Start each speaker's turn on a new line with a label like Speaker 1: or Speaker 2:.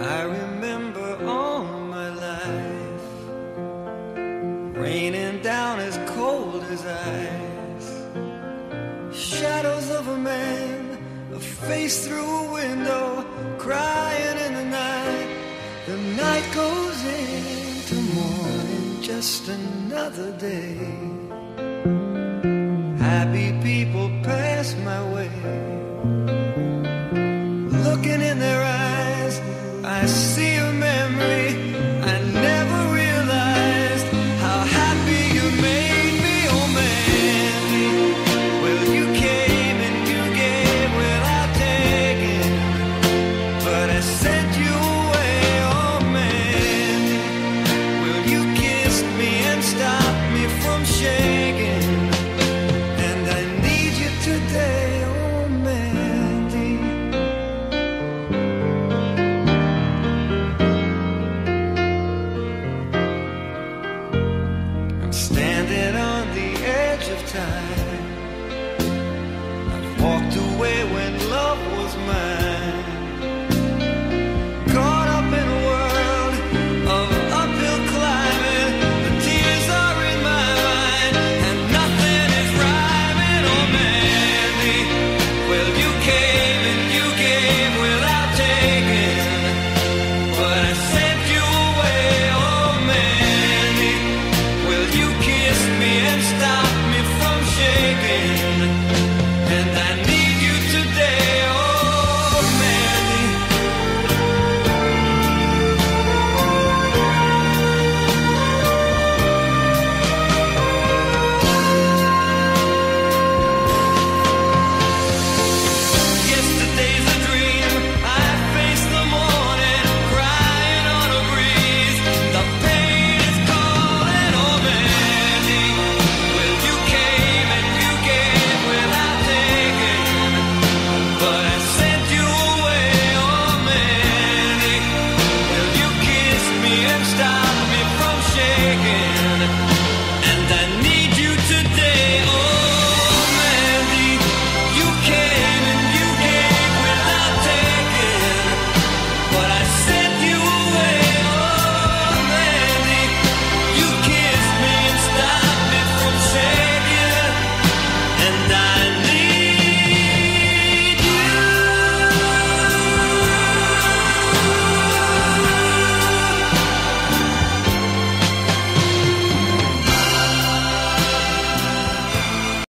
Speaker 1: I remember all my life raining down as cold as ice. Shadows of a man, a face through a window, crying in the night. The night goes into morning, just another day. Happy people pass my way. Standing on the edge of time. I've walked stop me from shaking. stop me from shaking.